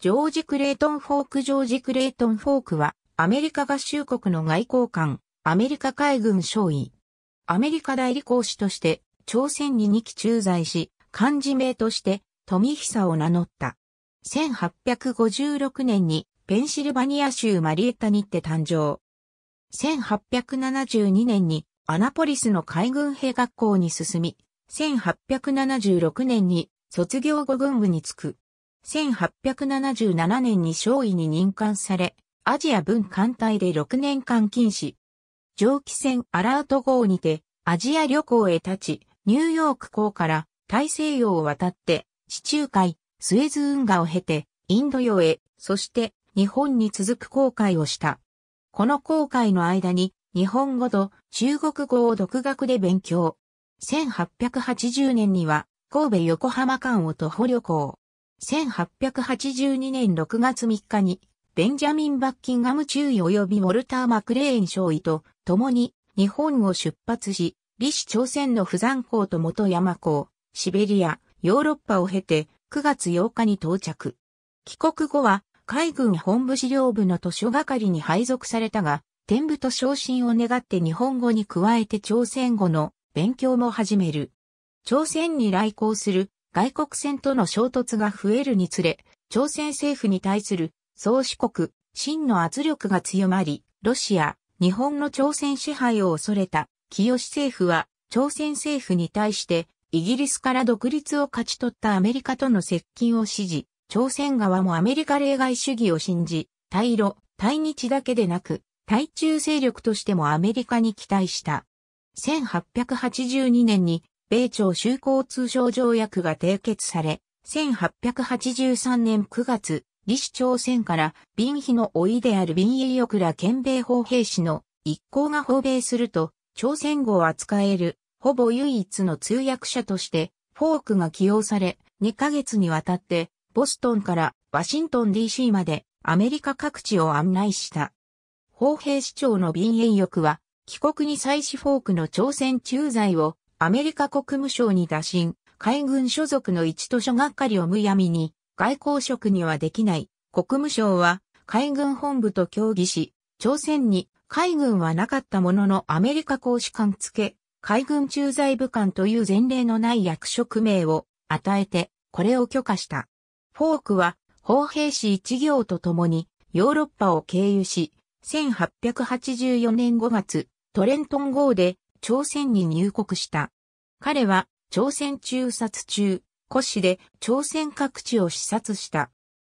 ジョージ・クレイトン・フォーク・ジョージ・クレイトン・フォークは、アメリカ合衆国の外交官、アメリカ海軍少尉。アメリカ代理公使として、朝鮮に2期駐在し、漢字名として、富久を名乗った。1856年に、ペンシルバニア州マリエッタにて誕生。1872年に、アナポリスの海軍兵学校に進み、1876年に卒業後軍部に就く。1877年に少尉に任官され、アジア文艦隊で6年間禁止。蒸気船アラート号にてアジア旅行へ立ち、ニューヨーク港から大西洋を渡って地中海、スエズ運河を経てインド洋へ、そして日本に続く航海をした。この航海の間に日本語と中国語を独学で勉強。1880年には神戸横浜間を徒歩旅行。1882年6月3日にベンジャミン・バッキンガム中尉及びウォルター・マクレーン少尉と共に日本を出発し、李氏朝鮮の不山港と元山港、シベリア、ヨーロッパを経て9月8日に到着。帰国後は海軍本部資料部の図書係に配属されたが、天部と昇進を願って日本語に加えて朝鮮語の勉強も始める。朝鮮に来航する外国船との衝突が増えるにつれ、朝鮮政府に対する宗主国、真の圧力が強まり、ロシア、日本の朝鮮支配を恐れた、清政府は、朝鮮政府に対して、イギリスから独立を勝ち取ったアメリカとの接近を支持、朝鮮側もアメリカ例外主義を信じ、対ロ、対日だけでなく、対中勢力としてもアメリカに期待した。1882年に、米朝修好通商条約が締結され、1883年9月、李氏朝鮮から便妃の甥である便イ翼ら憲兵法兵士の一行が訪米すると、朝鮮語を扱える、ほぼ唯一の通訳者として、フォークが起用され、2ヶ月にわたって、ボストンからワシントン DC までアメリカ各地を案内した。法兵市長の便イ翼は、帰国に際しフォークの朝鮮駐在をアメリカ国務省に打診、海軍所属の一図書係をむやみに外交職にはできない。国務省は海軍本部と協議し、朝鮮に海軍はなかったもののアメリカ公使館付け、海軍駐在部官という前例のない役職名を与えて、これを許可した。フォークは、砲兵士一行と共に、ヨーロッパを経由し、1884年5月、トレントン号で朝鮮に入国した。彼は、朝鮮中殺中、古市で朝鮮各地を視察した。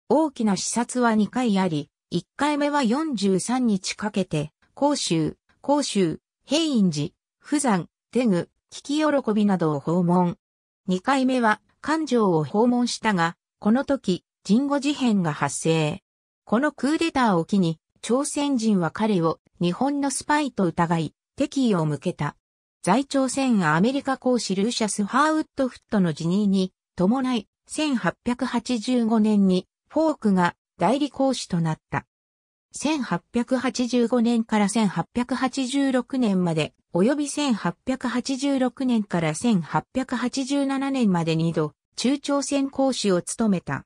大きな視察は2回あり、1回目は43日かけて、甲州、甲州、平院寺、富山、テグ、聞き喜びなどを訪問。2回目は、関城を訪問したが、この時、人語事変が発生。このクーデターを機に、朝鮮人は彼を日本のスパイと疑い、敵意を向けた。在朝鮮アメリカ公使ルーシャス・ハーウッドフットの辞任に伴い、1885年にフォークが代理公使となった。1885年から1886年まで、及び1886年から1887年まで2度、中朝鮮公使を務めた。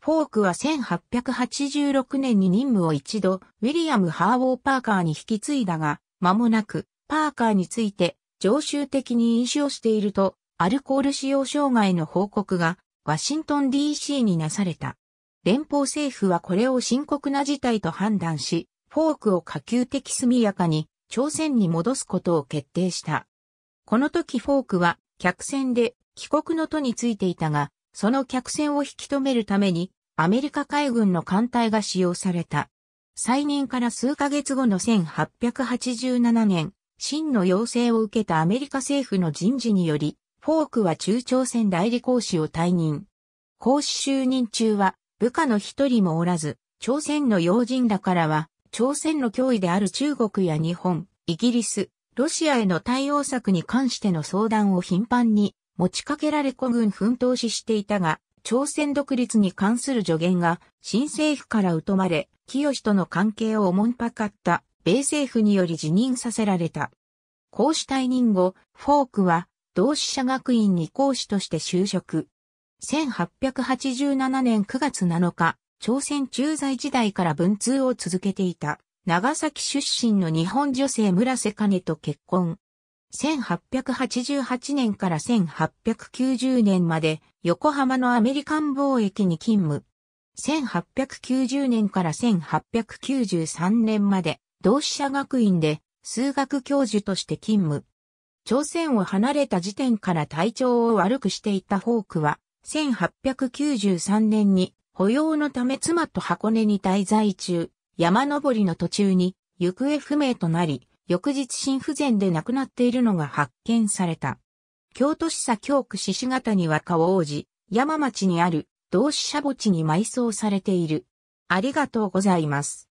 フォークは1886年に任務を一度、ウィリアム・ハーウォー・パーカーに引き継いだが、間もなく、パーカーについて、常習的に飲酒をしていると、アルコール使用障害の報告がワシントン DC になされた。連邦政府はこれを深刻な事態と判断し、フォークを可及的速やかに朝鮮に戻すことを決定した。この時フォークは客船で帰国の途についていたが、その客船を引き止めるためにアメリカ海軍の艦隊が使用された。再任から数ヶ月後の1887年、真の要請を受けたアメリカ政府の人事により、フォークは中朝鮮代理公使を退任。公使就任中は部下の一人もおらず、朝鮮の要人らからは、朝鮮の脅威である中国や日本、イギリス、ロシアへの対応策に関しての相談を頻繁に持ちかけられ古軍奮闘ししていたが、朝鮮独立に関する助言が新政府から疎まれ、清との関係をおもんぱかった米政府により辞任させられた。公使退任後、フォークは同志社学院に講師として就職。1887年9月7日、朝鮮駐在時代から文通を続けていた長崎出身の日本女性村瀬金と結婚。1888年から1890年まで横浜のアメリカン貿易に勤務。1890年から1893年まで同志社学院で数学教授として勤務。朝鮮を離れた時点から体調を悪くしていたホークは、1893年に保養のため妻と箱根に滞在中、山登りの途中に行方不明となり、翌日心不全で亡くなっているのが発見された。京都市左京区獅子型には川王子、山町にある同志社墓地に埋葬されている。ありがとうございます。